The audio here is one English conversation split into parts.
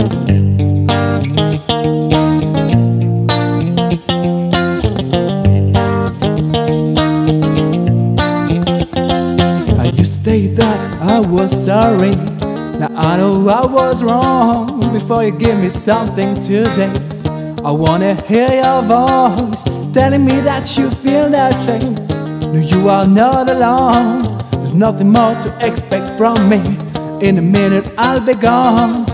I used to say that I was sorry. Now I know I was wrong. Before you give me something today, I wanna hear your voice telling me that you feel the same. No, you are not alone. There's nothing more to expect from me. In a minute, I'll be gone.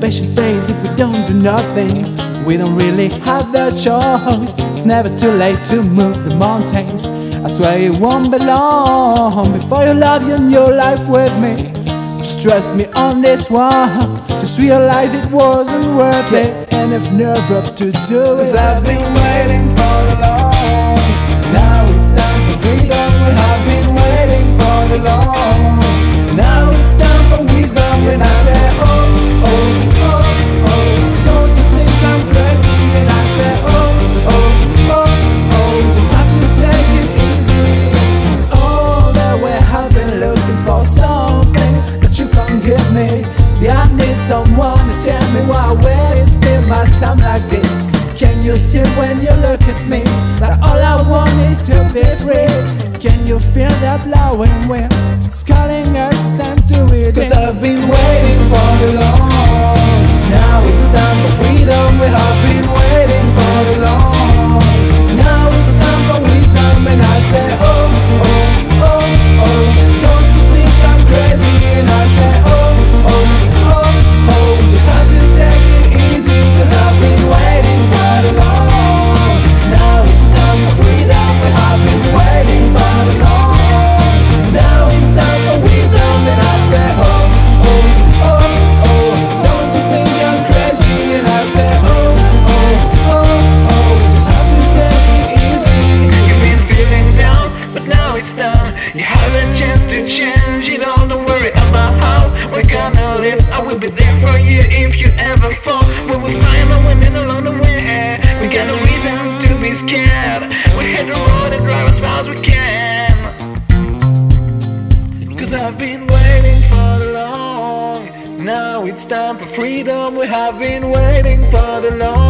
Patient phase if we don't do nothing. We don't really have the choice. It's never too late to move the mountains. I swear it won't be long before you love your new life with me. Just trust me on this one. Just realize it wasn't worth it. And if never up to do it. Cause I've been waiting my time like this. Can you see when you look at me that all I want is to be free? Can you feel that blowing wind? It's calling You have a chance to change it all. Don't worry about how we're gonna live. I will be there for you if you ever fall. We will climb and win along the way. We got no reason to be scared. We hit the road and drive as fast as we can. Cause I've been waiting for long. Now it's time for freedom. We have been waiting for the long.